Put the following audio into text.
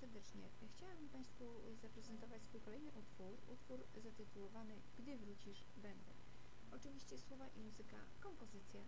Serdecznie. Chciałabym Państwu zaprezentować swój kolejny utwór, utwór zatytułowany Gdy wrócisz będę. Oczywiście słowa i muzyka, kompozycja